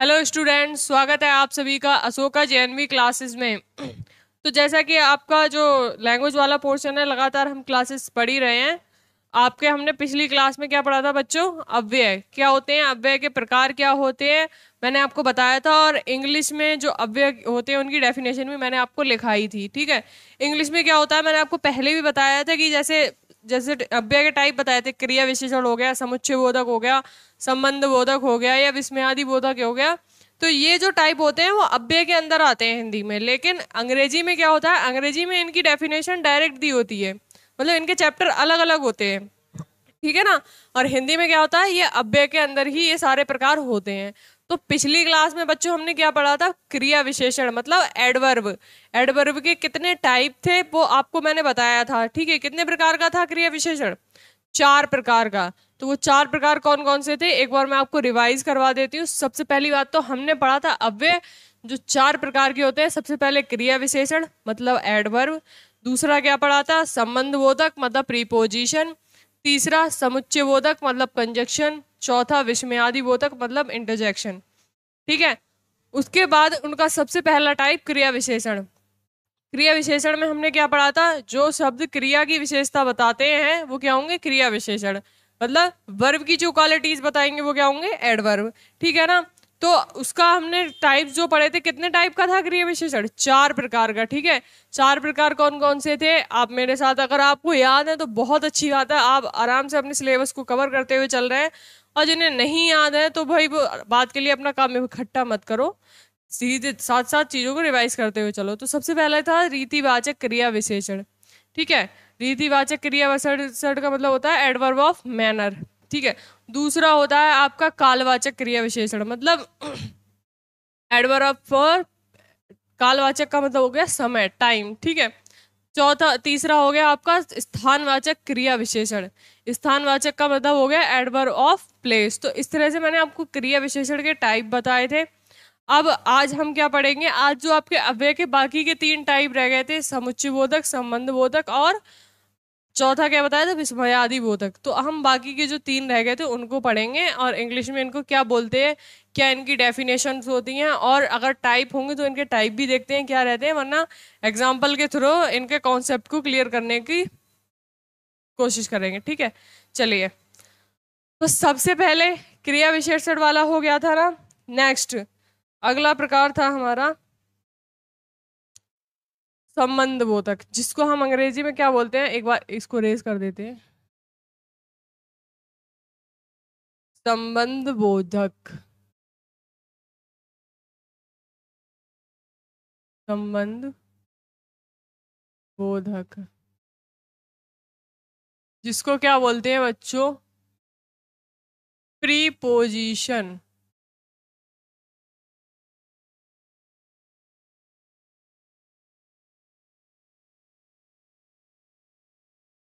Hello student स्वागत है आप सभी का अशोका जे क्लासेस में। तो जैसा कि आपका जो लैंग्वेज वाला पोर्शन है, लगातार हम क्लासेस पढ़ ही रहे हैं। आपके, हमने पिछली क्लास में क्या पढ़ा था बच्चों? अव्यय। क्या होते हैं? अव्यय के प्रकार क्या होते हैं? मैंने आपको बताया था और इंग्लिश में जो अव्यय होते हैं, उनकी डेफिनेशन भी मैंने आपको लिखाई थी, ठीक है? इंग्लिश में क्या होता है? मैंने आपको पहले भी बताया था कि जैसे जैसे अव्यय के टाइप बताए थे, क्रिया विशेषण हो गया समुच्चय बोधक हो गया संबंध बोधक हो गया या विस्मयादि बोधक हो गया। तो ये जो टाइप होते हैं, वो अव्यय के अंदर आते हैं हिंदी में। लेकिन अंग्रेज़ी में क्या होता है, अंग्रेज़ी में इनकी डेफिनेशन डायरेक्ट दी होती है। मतलब इनके चैप्टर अलग अलग होते हैं। ठीक है ना? और हिंदी में क्या होता है, ये अव्यय के अंदर ही ये सारे प्रकार होते हैं। तो पिछली क्लास में बच्चों, हमने क्या पढ़ा था? क्रिया विशेषण मतलब एडवर्ब। एडवर्ब के कितने टाइप थे, वो आपको मैंने बताया था। ठीक है, कितने प्रकार का था क्रिया विशेषण? चार प्रकार का। तो वो चार प्रकार कौन कौन से थे? एक बार मैं आपको रिवाइज करवा देती हूँ। सबसे पहली बात तो हमने पढ़ा था अव्यय, जो चार प्रकार के होते हैं। सबसे पहले क्रिया विशेषण मतलब एडवर्ब। दूसरा क्या पढ़ा था? संबंध बोधक मतलब प्रीपोजिशन तीसरा समुच्चय बोधक मतलब कंजक्शन चौथा विस्मयादि बोधक मतलब इंटरजेक्शन ठीक है? उसके बाद उनका सबसे पहला टाइप क्रिया विशेषण। क्रिया विशेषण में हमने क्या पढ़ा था? जो शब्द क्रिया की विशेषता बताते हैं, वो क्या होंगे? क्रिया विशेषण। मतलब वर्ब की जो क्वालिटीज बताएँगे, वो क्या होंगे? एडवर्ब ठीक है ना? तो उसका हमने टाइप जो पढ़े थे, कितने टाइप का था क्रिया विशेषण? चार प्रकार का, ठीक है? चार प्रकार कौन कौन से थे? आप मेरे साथ अगर आपको याद है तो बहुत अच्छी बात है। आप आराम से अपने सिलेबस को कवर करते हुए चल रहे हैं। और जिन्हें नहीं याद है तो भाई बात के लिए अपना काम इकट्ठा मत करो। सीधे साथ साथ चीज़ों को रिवाइज करते हुए चलो। तो सबसे पहले था रीतिवाचक क्रिया विशेषण। ठीक है? रीतिवाचक क्रिया विशेषण का मतलब होता है एडवर्ब ऑफ़ मैनर ठीक है? दूसरा होता है आपका कालवाचक क्रिया विशेषण। मतलब एडवर्ब ऑफ़ फॉर कालवाचक का मतलब हो गया समय टाइम ठीक है? चौथा, तीसरा हो गया आपका स्थानवाचक क्रिया विशेषण। स्थानवाचक का मतलब हो गया एडवर ऑफ़ प्लेस तो इस तरह से मैंने आपको क्रिया विशेषण के टाइप बताए थे। अब आज हम क्या पढ़ेंगे? आज जो आपके अव्यय के बाकी के तीन टाइप रह गए थे समुच्चय बोधक संबंध बोधक और चौथा क्या बताया था? विस्मयादि बोधक तो हम बाकी के जो तीन रह गए थे, उनको पढ़ेंगे और इंग्लिश में इनको क्या बोलते हैं, क्या इनकी डेफिनेशन होती हैं और अगर टाइप होंगे तो इनके टाइप भी देखते हैं, क्या रहते हैं, वरना एग्ज़ाम्पल के थ्रू इनके कॉन्सेप्ट को क्लियर करने की कोशिश करेंगे, ठीक है? चलिए। तो सबसे पहले क्रिया विशेषण वाला हो गया था ना? नेक्स्ट अगला प्रकार था हमारा संबंध बोधक जिसको हम अंग्रेज़ी में क्या बोलते हैं? एक बार इसको रेज कर देते हैं। संबंध बोधक संबंध बोधक जिसको क्या बोलते हैं बच्चों? प्रीपोजिशन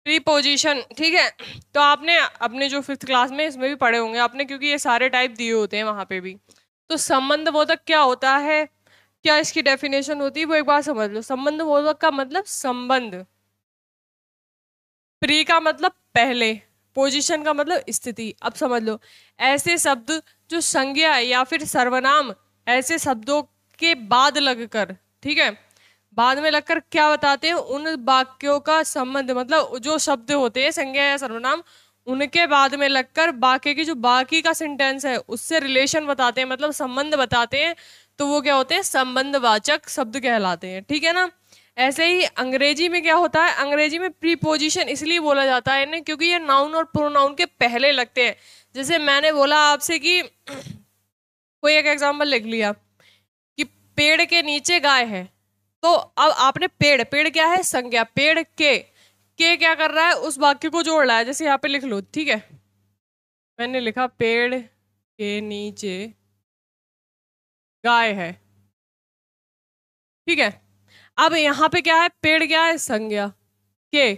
प्रीपोजिशन ठीक है? तो आपने अपने जो फिफ्थ क्लास में इसमें भी पढ़े होंगे, आपने क्योंकि ये सारे टाइप दिए होते हैं वहाँ पे भी। तो संबंध बोधक क्या होता है? क्या इसकी डेफिनेशन होती है? वो एक बार समझ लो। संबंध बोधक का मतलब संबंध। प्री का मतलब पहले पोजीशन का मतलब स्थिति। अब समझ लो, ऐसे शब्द जो संज्ञा या फिर सर्वनाम, ऐसे शब्दों के बाद लगकर, ठीक है? बाद में लगकर क्या बताते हैं? उन वाक्यों का संबंध मतलब जो शब्द होते हैं, संज्ञा या सर्वनाम, उनके बाद में लगकर बाकी की जो बाकी का सेंटेंस है, उससे रिलेशन बताते हैं मतलब संबंध बताते हैं तो वो क्या होते हैं? संबंधवाचक शब्द कहलाते हैं, ठीक है ना? ऐसे ही अंग्रेज़ी में क्या होता है? अंग्रेज़ी में प्रीपोजिशन इसलिए बोला जाता है इन्हें क्योंकि ये नाउन और प्रोनाउन के पहले लगते हैं। जैसे मैंने बोला आपसे कि कोई एक एग्ज़ाम्पल लिख लिया कि पेड़ के नीचे गाय है। तो अब आपने पेड़ पेड़ क्या है? संज्ञा, पेड़ के। के क्या कर रहा है? उस वाक्य को जोड़ रहा है, जैसे यहाँ पे लिख लो, ठीक है? मैंने लिखा पेड़ के नीचे गाय है। ठीक है? अब यहाँ पे क्या है? पेड़ क्या है? संज्ञा। के,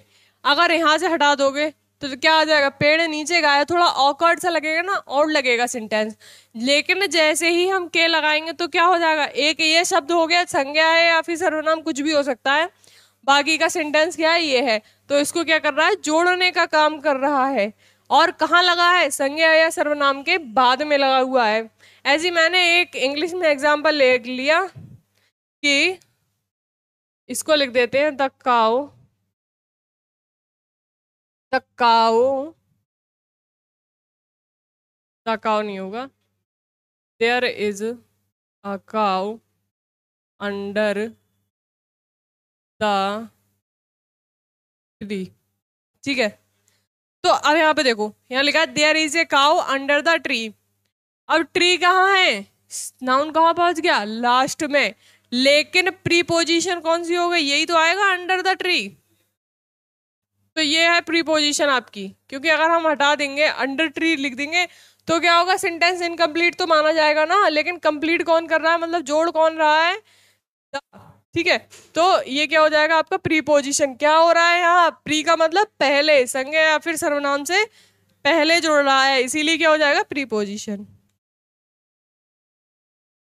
अगर यहाँ से हटा दोगे तो क्या आ जाएगा? पेड़ नीचे गाया थोड़ा ऑकवर्ड सा लगेगा ना, और लगेगा सेंटेंस लेकिन जैसे ही हम के लगाएँगे तो क्या हो जाएगा? एक ये शब्द हो गया, संज्ञा है या फिर सर्वनाम, कुछ भी हो सकता है। बाकी का सेंटेंस क्या है? ये है। तो इसको क्या कर रहा है? जोड़ने का काम कर रहा है। और कहाँ लगा है? संज्ञा या सर्वनाम के बाद में लगा हुआ है। ऐसी मैंने एक इंग्लिश में एग्ज़ाम्पल ले लिया कि इसको लिख देते हैं, the cow the cow the cow नहीं होगा, there is a cow under the tree. ठीक है? तो अब यहाँ पे देखो, यहाँ लिखा है there is a cow under the tree अब ट्री कहाँ है? नाउन कहाँ पहुँच गया? लास्ट में। लेकिन प्रीपोजिशन कौन सी हो गई? यही तो आएगा अंडर द ट्री तो ये है प्रीपोजिशन आपकी। क्योंकि अगर हम हटा देंगे अंडर ट्री लिख देंगे तो क्या होगा? सेंटेंस इनकम्प्लीट तो माना जाएगा ना? लेकिन कंप्लीट कौन कर रहा है? मतलब जोड़ कौन रहा है? ठीक है? तो ये क्या हो जाएगा आपका प्रीपोजिशन। क्या हो रहा है यहाँ? प्री का मतलब पहले, संज्ञा या फिर सर्वनाम से पहले जोड़ रहा है। इसीलिए क्या हो जाएगा? प्रीपोजिशन।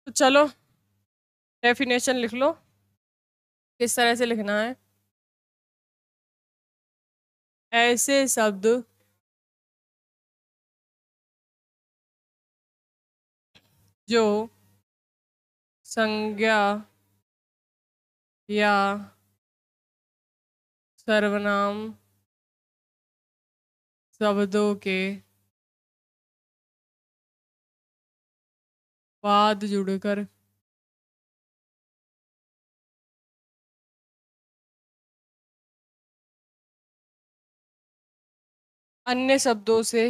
तो चलो डेफिनेशन लिख लो। किस तरह से लिखना है? ऐसे शब्द। जो संज्ञा या सर्वनाम शब्दों के बाद जुड़कर अन्य शब्दों से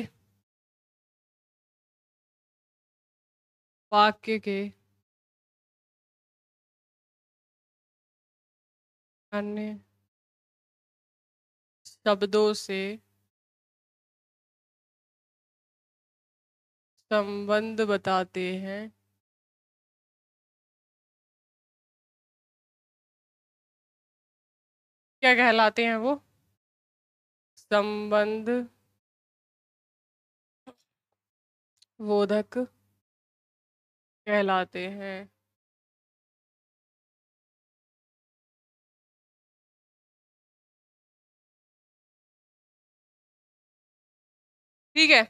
वाक्य के अन्य शब्दों से संबंध बताते हैं। क्या कहलाते हैं वो? संबंध बोधक कहलाते हैं। ठीक है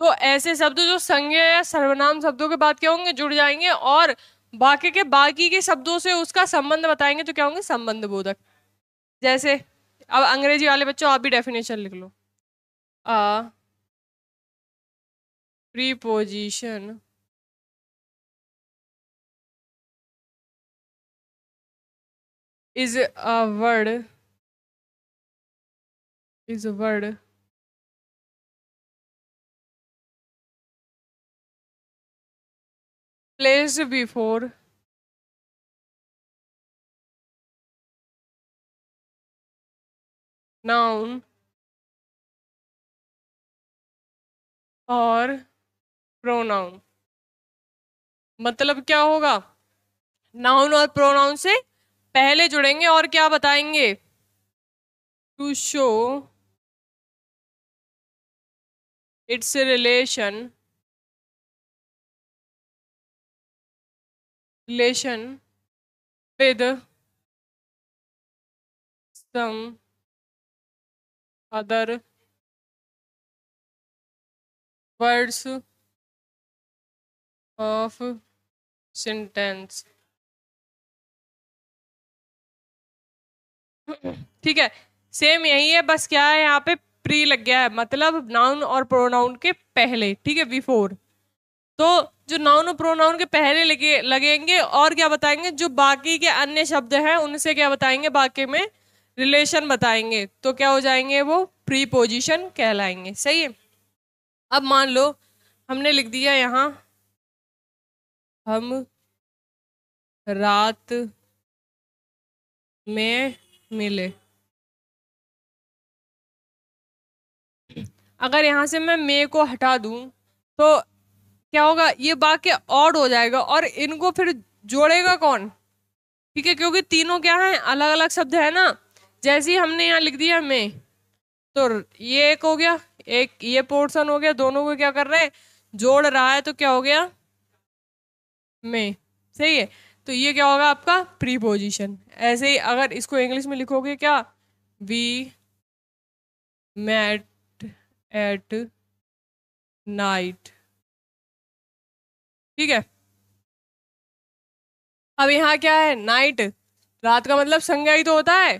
तो ऐसे शब्द जो संज्ञा या सर्वनाम शब्दों के बाद क्या होंगे, जुड़ जाएँगे और बाकी के बाकी के शब्दों से उसका संबंध बताएँगे तो क्या होंगे, संबंध बोधक। जैसे, अब अंग्रेज़ी वाले बच्चों, आप भी डेफिनेशन लिख लो। Preposition is a word. Is a word. Placed before. Noun. Or pronoun मतलब क्या होगा? नाउन और प्रोनाउन से पहले जुड़ेंगे और क्या बताएँगे? To show its relation relation with some other words of sentence ठीक है? सेम यही है, बस क्या है, यहाँ पे प्री लग गया है मतलब नाउन और प्रोनाउन के पहले, ठीक है बिफोर तो जो नाउन और प्रोनाउन के पहले लगे, लगेंगे और क्या बताएँगे? जो बाकी के अन्य शब्द हैं, उनसे क्या बताएँगे? बाकी में रिलेशन बताएँगे तो क्या हो जाएँगे वो? प्री पोजिशन कहलाएँगे, सही है? अब मान लो, हमने लिख दिया यहाँ हम रात में मिले। अगर यहाँ से मैं मे को हटा दूँ तो क्या होगा? ये वाक्य ऑड हो जाएगा और इनको फिर जोड़ेगा कौन? ठीक है, क्योंकि तीनों क्या हैं? अलग अलग शब्द है ना। जैसे ही हमने यहाँ लिख दिया मे तो ये एक हो गया, एक ये पोर्शन हो गया, दोनों को क्या कर रहे हैं? जोड़ रहा है तो क्या हो गया? में। सही है। तो ये क्या होगा आपका? प्रीपोजिशन ऐसे ही अगर इसको इंग्लिश में लिखोगे क्या? वी मैट एट नाइट ठीक है? अब यहाँ क्या है? नाइट रात का मतलब संज्ञा ही तो होता है।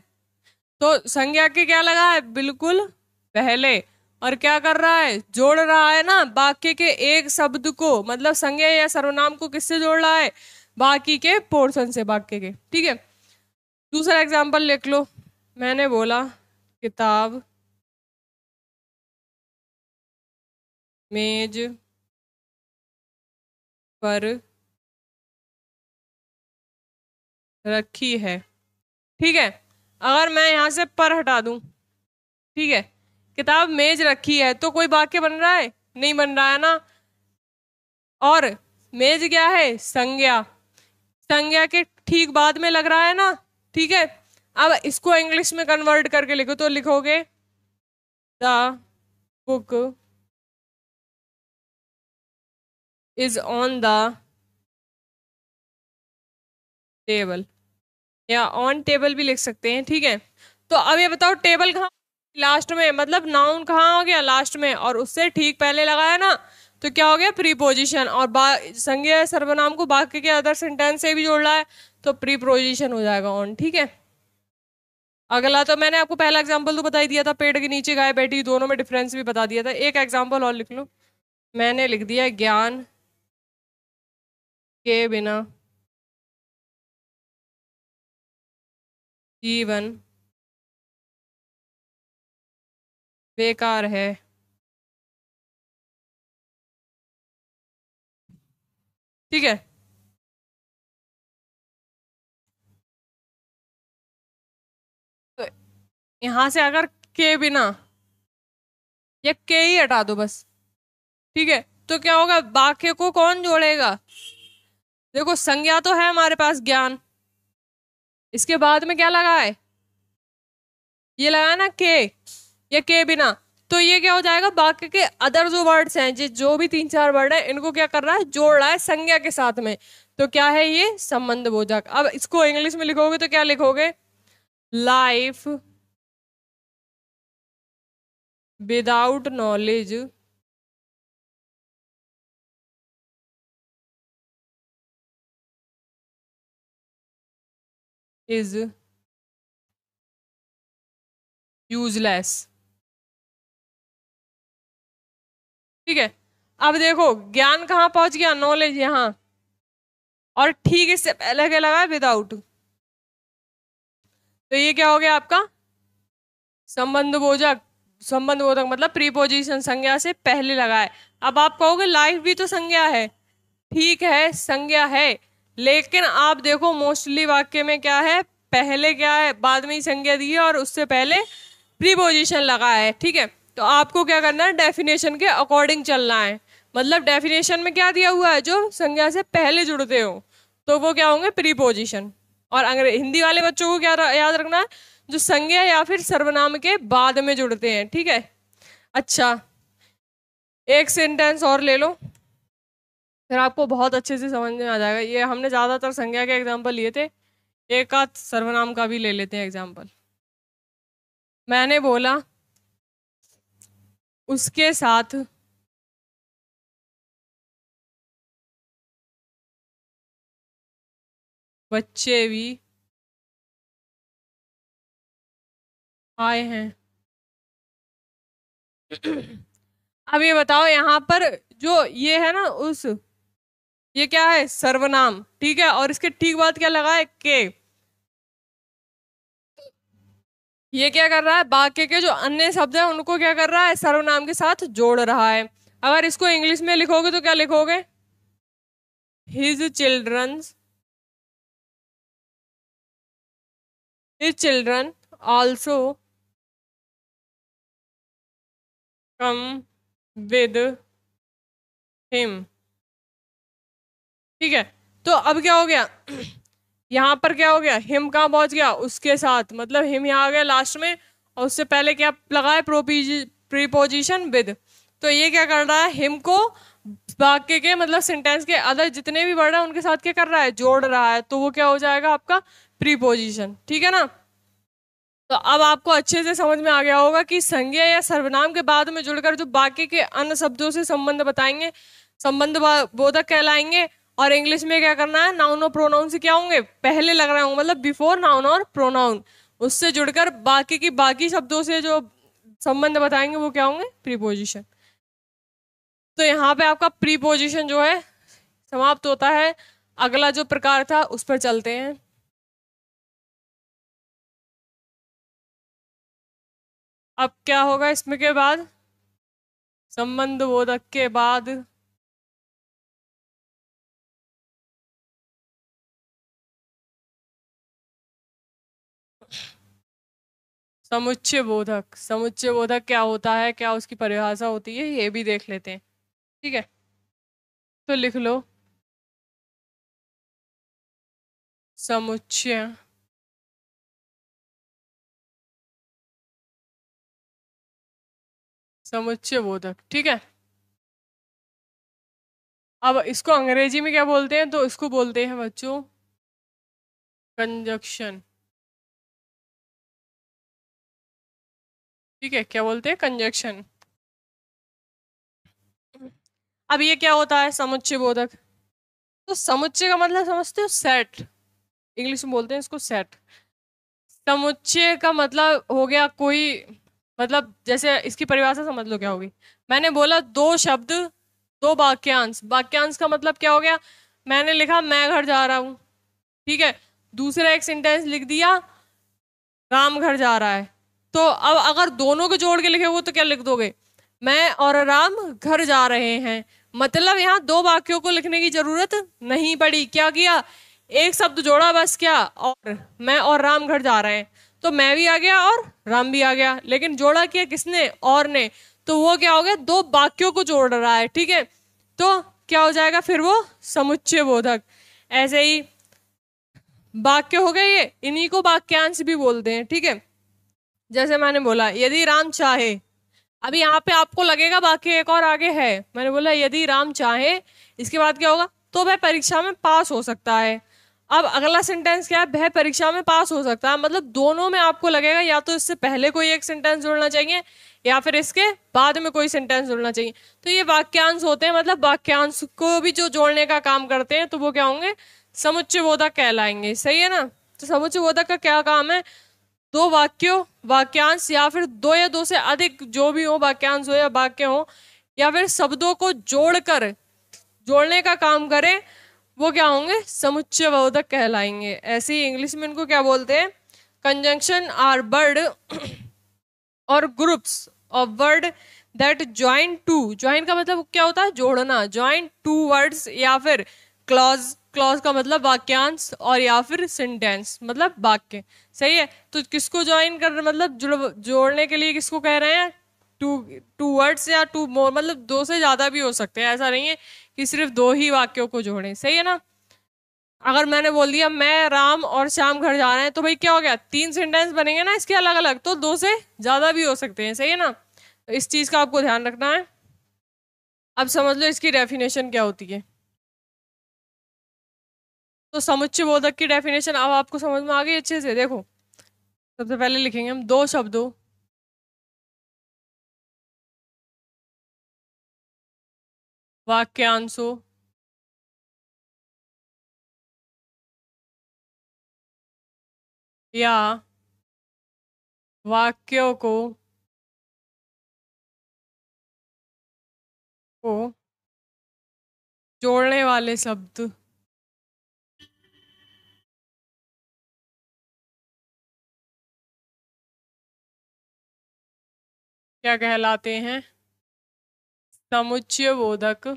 तो संज्ञा के क्या लगा है? बिल्कुल पहले। और क्या कर रहा है? जोड़ रहा है ना? वाक्य के एक शब्द को मतलब संज्ञा या सर्वनाम को किससे जोड़ रहा है? बाकी के पोर्शन से, वाक्य के। ठीक है? दूसरा एग्ज़ाम्पल लिख लो। मैंने बोला, किताब, मेज, पर रखी है। ठीक है? अगर मैं यहाँ से पर हटा दूँ, ठीक है? किताब मेज रखी है तो कोई वाक्य बन रहा है? नहीं बन रहा है ना? और मेज क्या है? संज्ञा। संज्ञा के ठीक बाद में लग रहा है ना? ठीक है? अब इसको इंग्लिश में कन्वर्ट करके लिखो तो लिखोगे? The book is on the table या ऑन टेबल भी लिख सकते हैं, ठीक है? तो अब ये बताओ टेबल कहाँ लास्ट में मतलब नाउन कहाँ हो गया लास्ट में? और उससे ठीक पहले लगाया ना तो क्या हो गया? प्रीपोजिशन और संज्ञा सर्वनाम को बाकी के अदर सेंटेंस से भी जोड़ रहा है तो प्रीपोजिशन हो जाएगा ऑन ठीक है? अगला तो मैंने आपको पहला एग्ज़ाम्पल तो बता ही दिया था, पेड़ के नीचे गाय बैठी दोनों में डिफरेंस भी बता दिया था। एक एग्ज़ाम्पल और लिख लो। मैंने लिख दिया ज्ञान के बिना जीवन बेकार है। ठीक है। तो यहाँ से अगर के बिना, या के ही हटा दो बस। ठीक है तो क्या होगा? वाक्य को कौन जोड़ेगा? देखो, संज्ञा तो है हमारे पास ज्ञान। इसके बाद में क्या लगा है? ये लगा ना के या के बिना तो ये क्या हो जाएगा? बाकी के अदर जो वर्ड्स हैं जो जो भी तीन चार वर्ड हैं, इनको क्या कर रहा है? जोड़ रहा है संज्ञा के साथ में। तो क्या है ये? संबंध बोधक। अब इसको इंग्लिश में लिखोगे तो क्या लिखोगे? Life without knowledge is useless ठीक है? अब देखो, ज्ञान कहाँ पहुँच गया? नॉलेज यहाँ। और ठीक इससे पहले क्या लगा? विदाउट तो ये क्या हो गया आपका? संबंध बोधक संबंध बोधक मतलब प्रीपोजिशन संज्ञा से पहले लगा है। अब आप कहोगे लाइफ भी तो संज्ञा है। ठीक है, संज्ञा है। लेकिन आप देखो मोस्टली वाक्य में क्या है? पहले क्या है? बाद में ही संज्ञा दी है और उससे पहले प्रीपोजिशन लगा है। ठीक है? तो आपको क्या करना है? डेफिनेशन के अकॉर्डिंग चलना है। मतलब डेफिनेशन में क्या दिया हुआ है? जो संज्ञा से पहले जुड़ते हो तो वो क्या होंगे? प्रीपोजिशन और अंग्रेज़ हिंदी वाले बच्चों को क्या याद रखना है? जो संज्ञा या फिर सर्वनाम के बाद में जुड़ते हैं, ठीक है? अच्छा। एक सेंटेंस और ले लो। फिर आपको बहुत अच्छे से समझ में आ जाएगा। ये हमने ज़्यादातर संज्ञा के एग्ज़ाम्पल लिए थे। एक सर्वनाम का भी ले लेते हैं एग्ज़ाम्पल मैंने बोला उसके साथ बच्चे भी आए हैं। अब ये बताओ, यहाँ पर जो ये है ना, उस, ये क्या है? सर्वनाम, ठीक है? और इसके ठीक बाद क्या लगा है? के। ये क्या कर रहा है? बाकी के जो अन्य शब्द है, उनको क्या कर रहा है? सर्वनाम के साथ जोड़ रहा है। अगर इसको इंग्लिश में लिखोगे तो क्या लिखोगे? His children his children also come with him ठीक है? तो अब क्या हो गया? यहाँ पर क्या हो गया? हिम कहाँ पहुँच गया? उसके साथ। मतलब हिम यहाँ आ गया लास्ट में और उससे पहले क्या लगा है प्रीपोजिशन विद तो ये क्या कर रहा है? हिम को वाक्य के मतलब सेंटेंस के अदर जितने भी वर्ड है, उनके साथ क्या कर रहा है? जोड़ रहा है। तो वो क्या हो जाएगा आपका? प्रीपोजिशन ठीक है ना? तो अब आपको अच्छे से समझ में आ गया होगा कि संज्ञा या सर्वनाम के बाद में जुड़कर जो बाकी के अन्य शब्दों से संबंध बताएँगे, संबंध बोधक कहलाएँगे और इंग्लिश में क्या करना है? नाउन और प्रोनाउन से क्या होंगे? पहले लग रहे होंगे मतलब बिफोर नाउन और प्रोनाउन उससे जुड़कर बाकी की बाकी शब्दों से जो संबंध बताएँगे, वो क्या होंगे? प्रीपोजिशन तो यहाँ पे आपका प्रीपोजिशन जो है, समाप्त होता है। अगला जो प्रकार था, उस पर चलते हैं। अब क्या होगा इसमें के बाद? संबंध बोधक के बाद। समुच्चय बोधक समुच्चय बोधक क्या होता है? क्या उसकी परिभाषा होती है? ये भी देख लेते हैं। ठीक है? तो लिख लो। समुच्चय। समुच्चय बोधक ठीक है? अब इसको अंग्रेज़ी में क्या बोलते हैं? तो इसको बोलते हैं बच्चों, कंजक्शन। ठीक है, क्या बोलते हैं? कंजक्शन अब ये क्या होता है? समुच्चय बोधक तो समुच्चय का मतलब समझते हो? सेट इंग्लिश में बोलते हैं इसको सेट समुच्चय का मतलब हो गया कोई मतलब जैसे इसकी परिभाषा समझ लो क्या होगी? मैंने बोला दो शब्द, दो वाक्यांश. वाक्यांश का मतलब क्या हो गया? मैंने लिखा, मैं घर जा रहा हूँ. ठीक है? दूसरा एक सेंटेंस लिख दिया, राम घर जा रहा है. तो अब अगर दोनों को जोड़ के लिखे हो तो क्या लिख दोगे? मैं और राम घर जा रहे हैं। मतलब यहाँ दो वाक्यों को लिखने की ज़रूरत नहीं पड़ी। क्या किया? एक शब्द जोड़ा बस क्या? और मैं और राम घर जा रहे हैं। तो मैं भी आ गया और राम भी आ गया। लेकिन जोड़ा किया किसने? और ने। तो वो क्या हो गया? दो वाक्यों को जोड़ रहा है, ठीक है? तो क्या हो जाएगा फिर वो? समुच्चय बोधक। ऐसे ही वाक्य हो गए ये। इन्हीं को वाक्यांश भी बोलते हैं, ठीक है? जैसे मैंने बोला, यदि राम चाहे, अभी यहाँ पे आपको लगेगा बाकी एक और आगे है। मैंने बोला, यदि राम चाहे, इसके बाद क्या होगा? तो वह परीक्षा में पास हो सकता है। अब अगला सेंटेंस क्या है? वह परीक्षा में पास हो सकता है। मतलब दोनों में आपको लगेगा, या तो इससे पहले कोई एक सेंटेंस जोड़ना चाहिए, या फिर इसके बाद में कोई सेंटेंस जोड़ना चाहिए। तो ये वाक्यांश होते हैं। मतलब वाक्यांश को भी जो जोड़ने का काम करते हैं तो वो क्या होंगे? समुच्चय बोधक कहलाएँगे। सही है ना? तो समुच्चय बोधक का क्या काम है? दो वाक्यों वाक्यांश या फिर दो या दो से अधिक जो भी हो, वाक्यांश हो या वाक्य हो, या फिर शब्दों को जोड़कर, जोड़ने का काम करें, वो क्या होंगे? समुच्चय बोधक कहलाएँगे। ऐसे ही इंग्लिश में इनको क्या बोलते हैं? Conjunction are word or groups of word that join to join का मतलब क्या होता? है जोड़ना। ज्वाइन टू वर्ड्स या फिर क्लॉज क्लॉज का मतलब वाक्यांश और या फिर सेंटेंस मतलब वाक्य। सही है? तो किसको ज्वाइन कर मतलब जुड़, जोड़ने के लिए किसको कह रहे हैं? टू टू वर्ड्स या टू मोर मतलब दो से ज़्यादा भी हो सकते हैं, ऐसा नहीं है कि सिर्फ़ दो ही वाक्यों को जोड़ें। सही है ना? अगर मैंने बोल दिया, मैं राम और श्याम घर जा रहे हैं तो भाई क्या हो गया? तीन सेंटेंस बनेंगे ना इसके अलग अलग तो दो से ज़्यादा भी हो सकते हैं। सही है ना? तो इस चीज़ का आपको ध्यान रखना है। अब समझ लो इसकी डेफिनेशन क्या होती है। तो समुच्चय बोधक की डेफिनेशन अब आपको समझ में आ गई अच्छे से, देखो। सबसे पहले लिखेंगे हम दो शब्दों। वाक्यांशों। या वाक्यों को को जोड़ने वाले शब्द। क्या कहलाते हैं? समुच्चय बोधक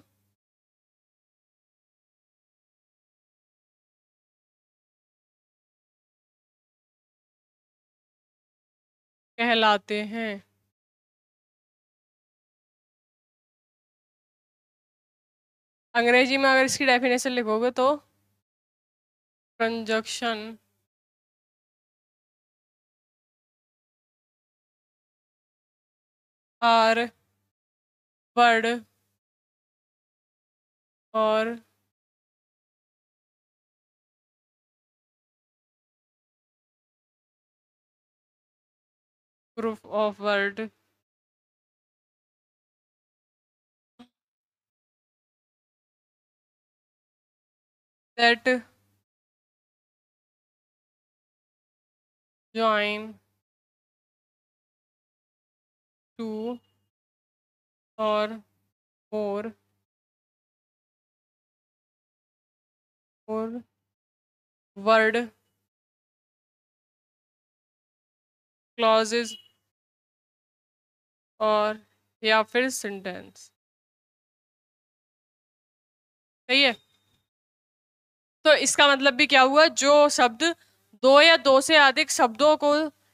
कहलाते हैं। अंग्रेज़ी में अगर इसकी डेफिनेशन लिखोगे तो? Conjunction are word or proof of word that join two or more or word clauses और या फिर सेंटेंस। सही है? तो इसका मतलब भी क्या हुआ? जो शब्द दो या दो से अधिक शब्दों को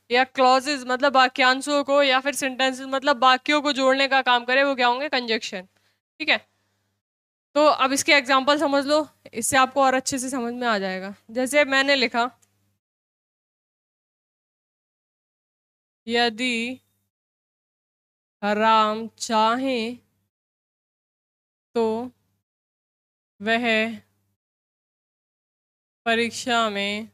या क्लॉजेज मतलब वाक्यांशों को या फिर सेंटेंसेस मतलब वाक्यों को जोड़ने का काम करे, वो क्या होंगे? कंजक्शन ठीक है? तो अब इसके एग्ज़ाम्पल समझ लो। इससे आपको और अच्छे से समझ में आ जाएगा। जैसे मैंने लिखा, यदि राम चाहे तो वह परीक्षा में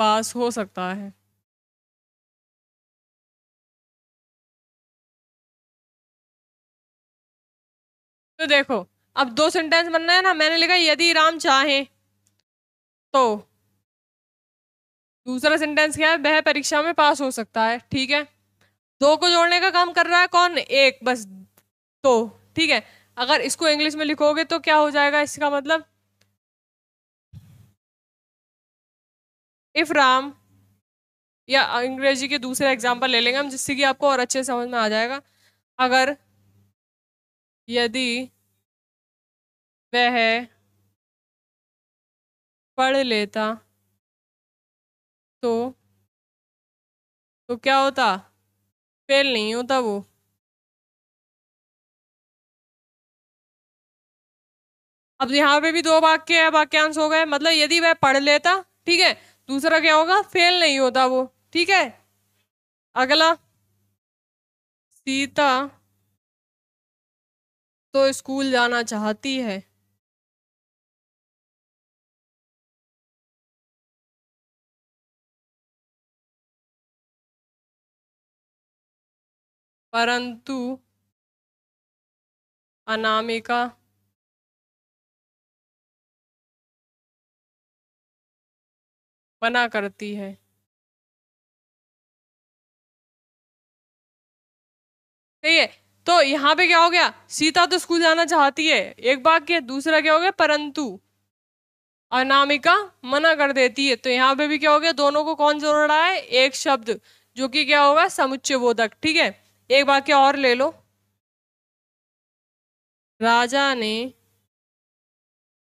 पास हो सकता है। तो देखो, अब दो सेंटेंस बनना है ना, मैंने लिखा, यदि राम चाहे तो दूसरा सेंटेंस क्या है? वह परीक्षा में पास हो सकता है, ठीक है? दो को जोड़ने का काम कर रहा है कौन? एक, बस तो ठीक है? अगर इसको इंग्लिश में लिखोगे तो क्या हो जाएगा इसका मतलब? इफ़ राम या अंग्रेज़ी के दूसरे एग्ज़ाम्पल ले लेंगे हम, जिससे कि आपको और अच्छे समझ में आ जाएगा। अगर यदि वह पढ़ लेता तो तो क्या होता? फेल नहीं होता वो। अब यहाँ पे भी दो वाक्य है, वाक्यांश हो गए। मतलब यदि वह पढ़ लेता, ठीक है दूसरा क्या होगा? फेल नहीं होता वो। ठीक है? अगला। सीता तो स्कूल जाना चाहती है। परंतु अनामिका मना करती है। सही है। तो यहाँ पे क्या हो गया? सीता तो स्कूल जाना चाहती है। एक वाक्य दूसरा क्या हो गया? परंतु अनामिका मना कर देती है। तो यहाँ पे भी क्या हो गया? दोनों को कौन जोड़ रहा है? एक शब्द, जो कि क्या होगा? समुच्चय बोधक ठीक है? एक वाक्य और ले लो। राजा ने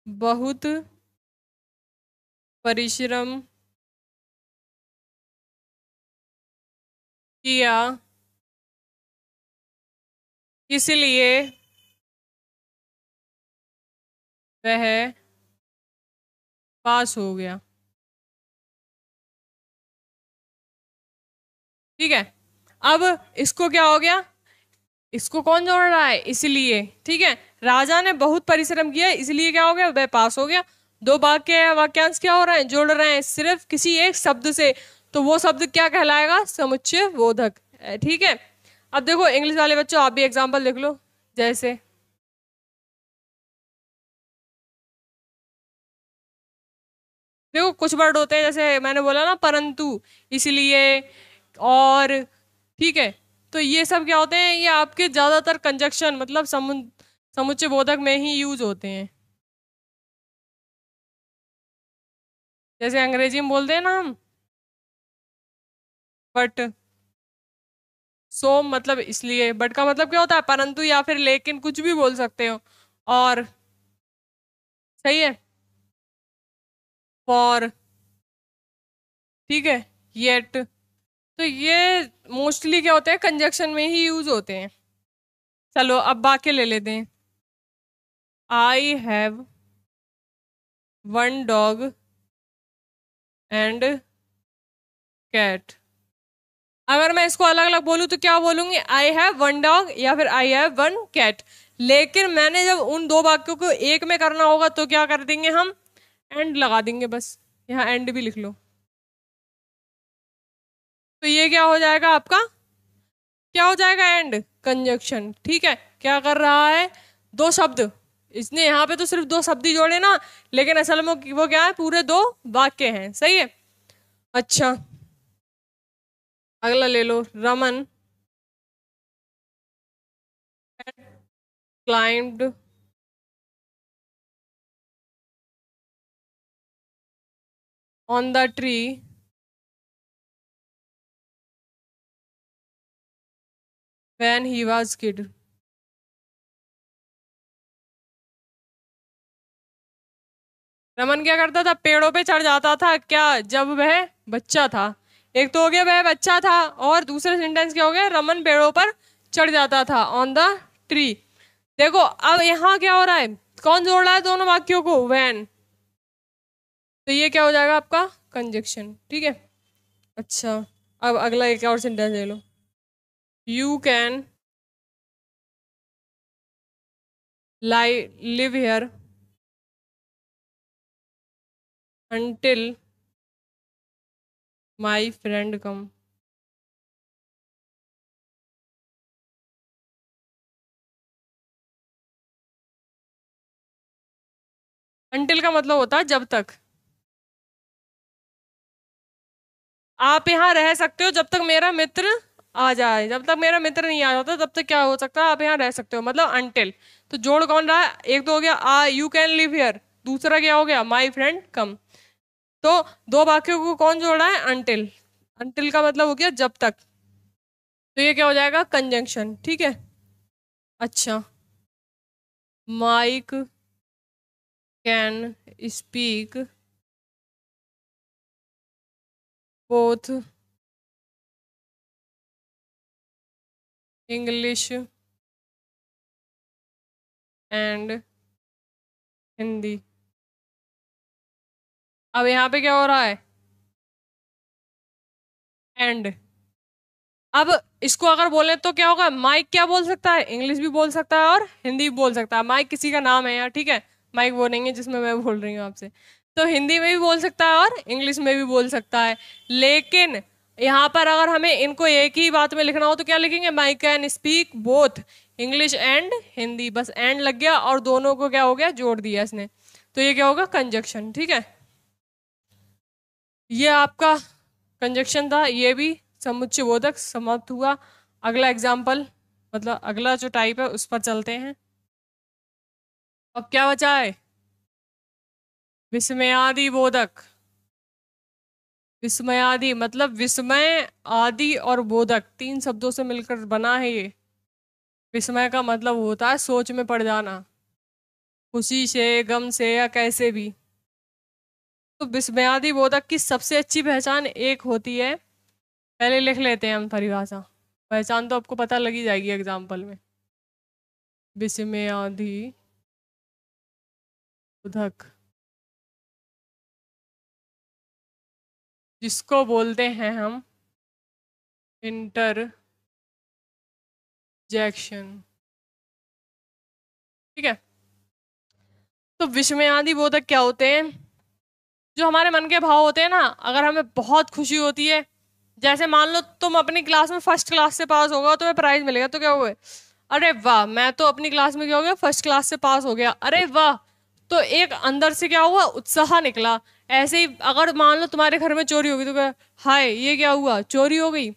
बहुत परिश्रम किया। इसलिए वह पास हो गया। ठीक है, अब इसको क्या हो गया? इसको कौन जोड़ रहा है? इसलिए, ठीक है? राजा ने बहुत परिश्रम किया, इसलिए क्या हो गया? वह पास हो गया। दो वाक्य वाक्यांश क्या हो रहे हैं? जोड़ रहे हैं, सिर्फ़ किसी एक शब्द से। तो वो शब्द क्या कहलाएगा? समुच्चय बोधक। ठीक है? अब देखो इंग्लिश वाले बच्चों, आप भी एग्ज़ाम्पल देख लो, जैसे। देखो, कुछ वर्ड होते हैं, जैसे मैंने बोला ना, परंतु, इसलिए, और, ठीक है? तो ये सब क्या होते हैं? ये आपके ज़्यादातर कंजक्शन मतलब समु समुच्चय बोधक में ही यूज़ होते हैं। जैसे अंग्रेज़ी में बोलते हैं ना हम बट सो so, मतलब इसलिए बट का मतलब क्या होता है परंतु या फिर लेकिन कुछ भी बोल सकते हो और सही है। फॉर ठीक है येट तो ये मोस्टली क्या होते हैं कंजक्शन में ही यूज़ होते हैं। चलो अब बाकी ले लेते हैं। I have one dog and cat अगर मैं इसको अलग अलग बोलूँ तो क्या बोलूँगी? आई हैव वन डॉग या फिर आई हैव वन कैट लेकिन मैंने जब उन दो वाक्यों को एक में करना होगा तो क्या कर देंगे हम? एंड लगा देंगे बस। यहाँ एंड भी लिख लो। तो ये क्या हो जाएगा आपका? क्या हो जाएगा एंड कंजक्शन ठीक है? क्या कर रहा है? दो शब्द। इसने यहाँ पे तो सिर्फ़ दो शब्द ही जोड़े ना, लेकिन असल में वो क्या है? पूरे दो वाक्य हैं। सही है? अच्छा। अगला ले लो, Raman. Climbed on the tree when he was kid Raman क्या करता था? पेड़ों पे चढ़ जाता था। क्या? जब वह बच्चा था। एक तो हो गया वह बच्चा था और दूसरे सेंटेंस क्या हो गया? रमन पेड़ों पर चढ़ जाता था ऑन द ट्री देखो, अब यहाँ क्या हो रहा है? कौन जोड़ रहा है दोनों वाक्यों को? वैन तो ये क्या हो जाएगा आपका? कंजक्शन ठीक है? अच्छा अब अगला एक और सेंटेंस ले लो. You can lie live here until my friend come until का मतलब होता है जब तक। आप यहाँ रह सकते हो जब तक मेरा मित्र आ जाए। जब तक मेरा मित्र नहीं आ जाता, तब तक क्या हो सकता है? आप यहाँ रह सकते हो। मतलब अंटिल तो जोड़ कौन रहा? है एक तो हो गया, आ यू कैन लिव हियर दूसरा क्या हो गया? माई फ्रेंड कम तो दो वाक्यों को कौन जोड़ा है? अंटिल अंटिल का मतलब हो गया जब तक। तो ये क्या हो जाएगा? कंजंक्शन ठीक है? अच्छा। Mike can speak both English and Hindi अब यहाँ पे क्या हो रहा है? एंड अब इसको अगर बोले तो क्या होगा? माइक क्या बोल सकता है? इंग्लिश भी बोल सकता है और हिंदी भी बोल सकता है। माइक किसी का नाम है यार, ठीक है? माइक वो नहीं है जिसमें मैं बोल रही हूँ आपसे। तो हिंदी में भी बोल सकता है और इंग्लिश में भी बोल सकता है। लेकिन यहाँ पर अगर हमें इनको एक ही बात में लिखना हो तो क्या लिखेंगे? Mike can speak both English and Hindi बस एंड लग गया और दोनों को क्या हो गया? जोड़ दिया इसने। तो ये क्या होगा? कंजक्शन ठीक है? ये आपका कंजक्शन था, ये भी समुच्चय बोधक समाप्त हुआ। अगला एग्ज़ाम्पल मतलब अगला जो टाइप है, उस पर चलते हैं। अब क्या बचा है? विस्मयादि बोधक। विस्मयादि मतलब विस्मय आदि और बोधक, तीन शब्दों से मिलकर बना है ये। विस्मय का मतलब होता है सोच में पड़ जाना। खुशी से, गम से या कैसे भी। तो विस्मयादि बोधक की सबसे अच्छी पहचान एक होती है। पहले लिख लेते हैं हम परिभाषा। पहचान तो आपको पता लगी जाएगी एग्ज़ाम्पल में। विस्मयादि बोधक जिसको बोलते हैं हम इंटर जैक्शन ठीक है? तो विस्मयादि बोधक क्या होते हैं? जो हमारे मन के भाव होते हैं ना, अगर हमें बहुत खुशी होती है, जैसे मान लो तुम अपनी क्लास में फ़र्स्ट क्लास से पास होगा तुम्हें प्राइज मिलेगा तो क्या हुआ अरे वाह, मैं तो अपनी क्लास में क्या हो गया? फ़र्स्ट क्लास से पास हो गया। अरे वाह! तो एक अंदर से क्या हुआ? उत्साह निकला। ऐसे ही अगर मान लो तुम्हारे घर में चोरी होगी तो क्या? हाय, ये क्या हुआ? चोरी हो गई।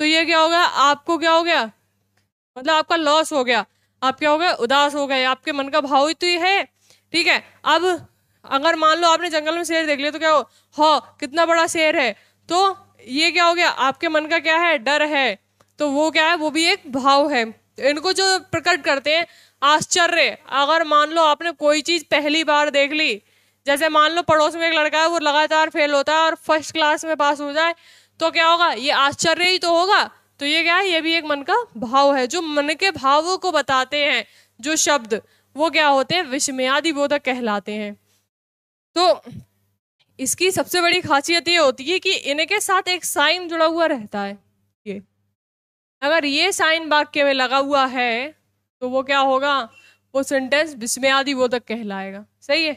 तो ये क्या हो गया? आपको क्या हो गया? मतलब आपका लॉस हो गया। आप क्या हो गए? उदास हो गए। आपके मन का भाव ही तो ये है। ठीक है, अब अगर मान लो आपने जंगल में शेर देख लिया तो क्या हो? हाँ कितना बड़ा शेर है। तो ये क्या हो गया? आपके मन का क्या है? डर है। तो वो क्या है? वो भी एक भाव है। इनको जो प्रकट करते हैं, आश्चर्य। अगर मान लो आपने कोई चीज़ पहली बार देख ली, जैसे मान लो पड़ोस में एक लड़का है, वो लगातार फेल होता है और फ़र्स्ट क्लास में पास हो जाए तो क्या होगा? ये आश्चर्य ही तो होगा। तो ये क्या है? ये भी एक मन का भाव है। जो मन के भावों को बताते हैं, जो शब्द, वो क्या होते हैं? विस्मयादि बोधक कहलाते हैं। तो इसकी सबसे बड़ी खासियत ये होती है कि इनके साथ एक साइन जुड़ा हुआ रहता है। ये। अगर ये साइन वाक्य में लगा हुआ है तो वो क्या होगा? वो सेंटेंस विस्मयादि बोधक कहलाएगा। सही है?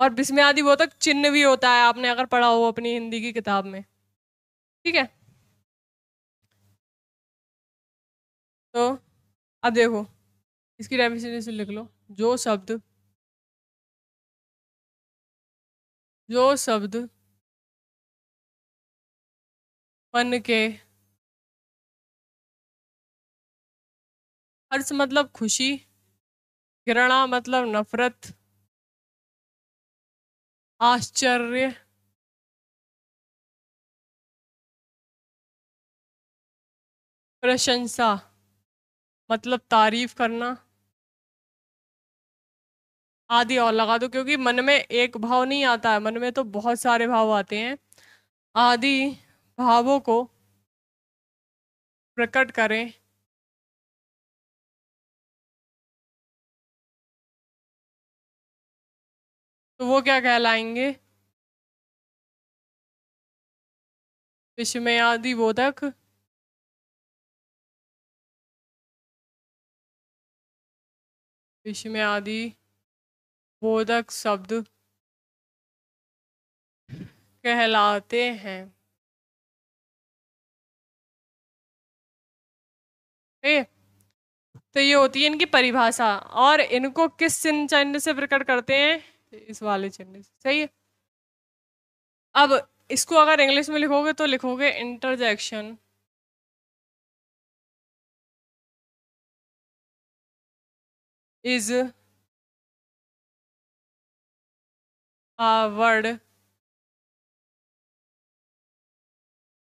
और विस्मयादि बोधक चिन्ह भी होता है, आपने अगर पढ़ा हो अपनी हिंदी की किताब में। ठीक है? तो अब देखो, इसकी डेफिनेशन लिख लो। जो शब्द जो शब्द मन के हर्ष मतलब खुशी, घृणा मतलब नफरत, आश्चर्य, प्रशंसा मतलब तारीफ़ करना। आदि और लगा दो, क्योंकि मन में एक भाव नहीं आता है। मन में तो बहुत सारे भाव आते हैं। आदि भावों को प्रकट करें। तो वो क्या कहलाएँगे? विस्मयादि बोधक। विस्मयादि बोधक शब्द कहलाते हैं। तो ये होती है इनकी परिभाषा और इनको किस चिन्ह चिन्ह से प्रकट करते हैं? इस वाले चिन्ह से। सही है। अब इसको अगर इंग्लिश में लिखोगे तो लिखोगे interjection is word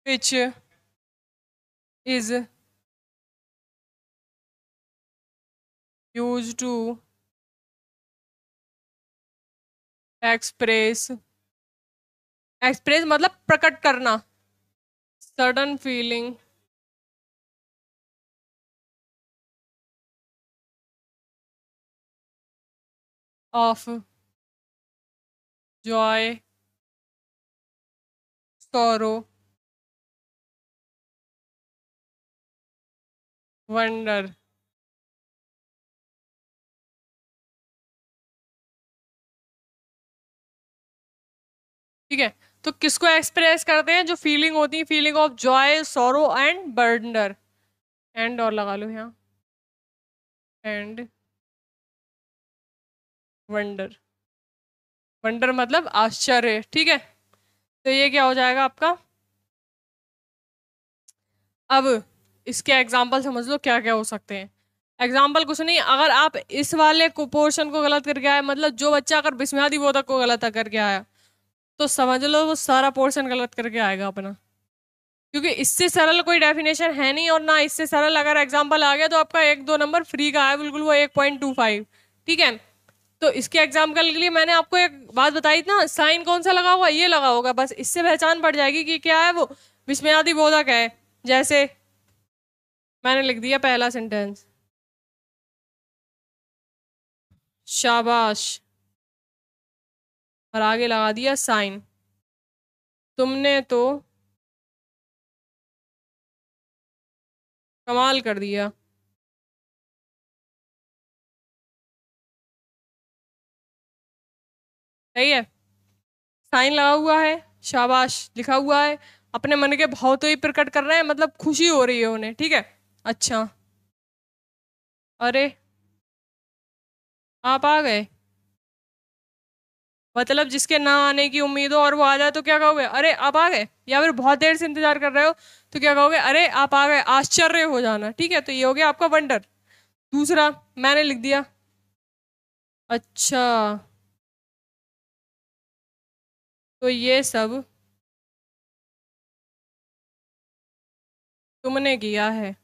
which is use to express express मतलब प्रकट करना. Sudden feeling of joy, sorrow, wonder. ठीक है तो किसको एक्सप्रेस करते हैं? जो फीलिंग होती है feeling of joy sorrow and burden and और लगा लो यहाँ. एंड वंडर वंडर मतलब आश्चर्य, ठीक है? तो ये क्या हो जाएगा आपका? अब इसके एग्ज़ाम्पल समझ लो क्या क्या हो सकते हैं। एग्ज़ाम्पल कुछ नहीं, अगर आप इस वाले को पोर्शन को गलत करके आए मतलब जो बच्चा अगर बिस्मियादी बोधक को गलत करके आया तो समझ लो वो सारा पोर्शन गलत करके आएगा अपना। क्योंकि इससे सरल कोई डेफिनेशन है नहीं और ना इससे सरल अगर एग्ज़ाम्पल आ गया तो आपका एक दो नंबर फ्री का है बिल्कुल वो एक पॉइंट टू फाइव ठीक है? तो इसके एग्ज़ाम्पल के लिए मैंने आपको एक बात बताई ना साइन कौन सा लगा हुआ? ये लगा होगा, बस इससे पहचान पड़ जाएगी कि क्या है वो, विस्मयादि बोधक है, जैसे मैंने लिख दिया पहला सेंटेंस शाबाश। और आगे लगा दिया साइन तुमने तो कमाल कर दिया। सही है। साइन लगा हुआ है, शाबाश, लिखा हुआ है। अपने मन के भाव तो ही प्रकट कर रहे हैं मतलब खुशी हो रही है उन्हें, ठीक है? अच्छा। अरे। आप आ गए। मतलब जिसके ना आने की उम्मीद हो और वो आ जाए तो क्या कहोगे? अरे, आप आ गए? या फिर बहुत देर से इंतज़ार कर रहे हो तो क्या कहोगे? अरे, आप आ गए, आश्चर्य हो जाना, ठीक है? तो ये हो गया आपका वंडर। दूसरा, मैंने लिख दिया। अच्छा। तो ये सब तुमने किया है।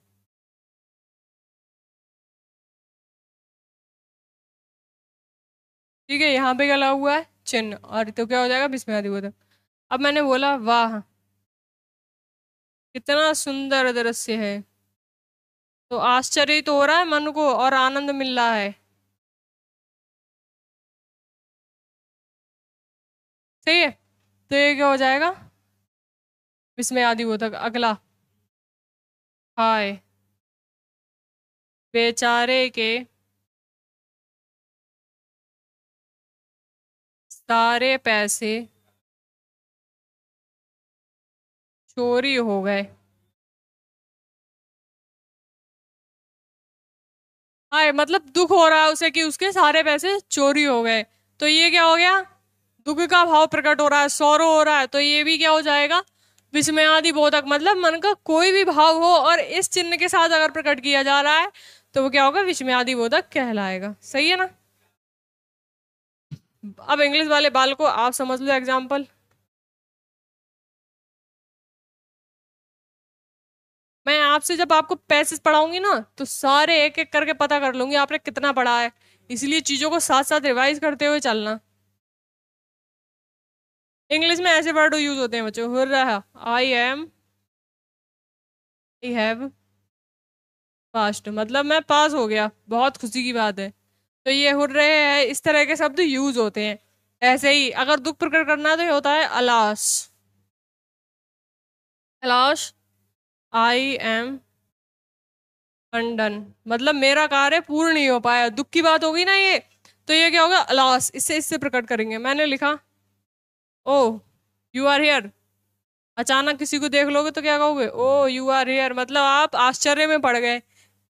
ठीक है, यहाँ पे लगा हुआ है? चिन्ह। और तो क्या हो जाएगा? बिस्मिल्लाह बोतल। अब मैंने बोला, वाह, कितना सुंदर दृश्य है। तो आश्चर्य तो हो रहा है मन को और आनंद मिल रहा है। सही है? तो ये क्या हो जाएगा? इसमें आदि बोधक, अगला। हाय। बेचारे के सारे पैसे चोरी हो गए। हाय मतलब दुख हो रहा है उसे कि उसके सारे पैसे चोरी हो गए। तो ये क्या हो गया? दुख का भाव प्रकट हो रहा है, सौरव हो रहा है तो ये भी क्या हो जाएगा? विस्मय आदि बोधक मतलब मन का कोई भी भाव हो और इस चिन्ह के साथ अगर प्रकट किया जा रहा है तो वो क्या होगा? विस्मय आदि बोधक कहलाएगा। सही है ना? अब इंग्लिश वाले बाल को आप समझ लो एग्ज़ाम्पल मैं आपसे जब आपको पैसेज पढ़ाऊँगी ना तो सारे एक एक करके पता कर लूँगी आपने कितना पढ़ा है। इसलिए चीज़ों को साथ साथ रिवाइज करते हुए चलना। इंग्लिश में ऐसे वर्ड यूज़ होते हैं बच्चों। हुर रहा। I am I have passed मतलब मैं पास हो गया। बहुत खुशी की बात है। तो ये हुर रहे है। इस तरह के शब्द यूज़ होते हैं। ऐसे ही, अगर दुख प्रकट करना तो ये होता है अलाश अलाश आई एम अंडन मतलब मेरा कार्य पूर्ण नहीं हो पाया। दुख की बात होगी ना ये तो ये क्या होगा? अलास इससे इससे प्रकट करेंगे। मैंने लिखा ओ यू आर हेयर अचानक किसी को देख लोगे तो क्या कहोगे? ओ यू आर हेयर मतलब आप आश्चर्य में पड़ गए।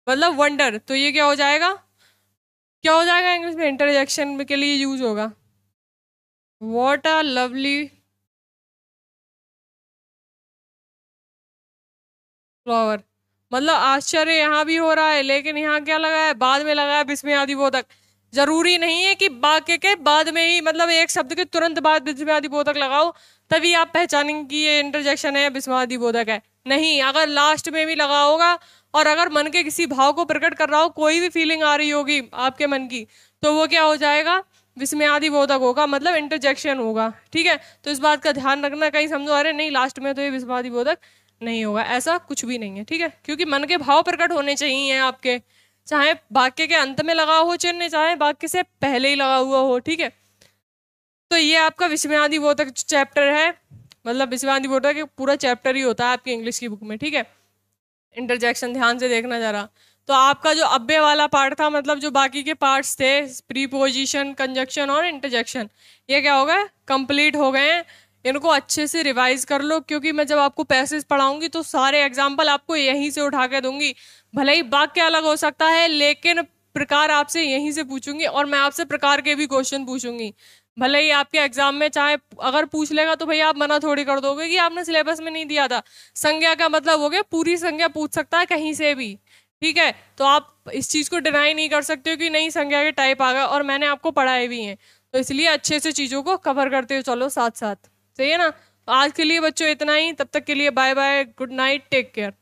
मतलब वंडर तो ये क्या हो जाएगा? क्या हो जाएगा इंग्लिश में? इंटरजेक्शन के लिए यूज़ होगा। वॉट आर लवली फ्लावर मतलब आश्चर्य यहाँ भी हो रहा है, लेकिन यहाँ क्या लगा है? बाद में लगा है बिस्मे आदि बोधक ज़रूरी नहीं है कि वाक्य के बाद में ही मतलब एक शब्द के तुरंत बाद बिस्मादि बोधक लगाओ, तभी आप पहचानेंगे कि ये इंटरजेक्शन है बिस्मादि बोधक है। नहीं, अगर लास्ट में भी लगा होगा और अगर मन के किसी भाव को प्रकट कर रहा हो, कोई भी फीलिंग आ रही होगी आपके मन की तो वो क्या हो जाएगा? विस्मयादि बोधक होगा मतलब इंटरजेक्शन होगा, ठीक है? तो इस बात का ध्यान रखना, कहीं समझो, अरे नहीं लास्ट में तो ये विस्मादि बोधक नहीं होगा, ऐसा कुछ भी नहीं है, ठीक है? क्योंकि मन के भाव प्रकट होने चाहिए आपके। चाहे वाक्य के अंत में लगा हो चिन्ह, चाहे वाक्य से पहले ही लगा हुआ हो, ठीक है? तो ये आपका विस्मयादि बोधक चैप्टर है। मतलब विस्मयादि बोधक पूरा चैप्टर ही होता है आपकी इंग्लिश की बुक में, ठीक है? इंटरजेक्शन ध्यान से देखना जरा। तो आपका जो अब्बे वाला पार्ट था मतलब जो बाकी के पार्ट्स थे प्रीपोजिशन कंजक्शन और इंटरजेक्शन ये क्या हो गए? कंप्लीट हो गए हैं। इनको अच्छे से रिवाइज कर लो, क्योंकि मैं जब आपको पैसेज पढ़ाऊँगी तो सारे एग्ज़ाम्पल आपको यहीं से उठा के दूँगी। भले ही वाक्य अलग हो सकता है, लेकिन प्रकार आपसे यहीं से पूछूँगी और मैं आपसे प्रकार के भी क्वेश्चन पूछूँगी। भले ही आपके एग्ज़ाम में चाहे अगर पूछ लेगा तो भैया आप मना थोड़ी कर दोगे कि आपने सिलेबस में नहीं दिया था। संज्ञा का मतलब हो गया, पूरी संज्ञा पूछ सकता है कहीं से भी। ठीक है? तो आप इस चीज़ को डिनाई नहीं कर सकते हो कि नहीं, संज्ञा के टाइप आ गए और मैंने आपको पढ़ाए भी हैं। तो इसलिए अच्छे से चीज़ों को कवर करते हुए चलो साथ साथ सही है ना? आज के लिए बच्चों इतना ही, तब तक के लिए bye bye good night take care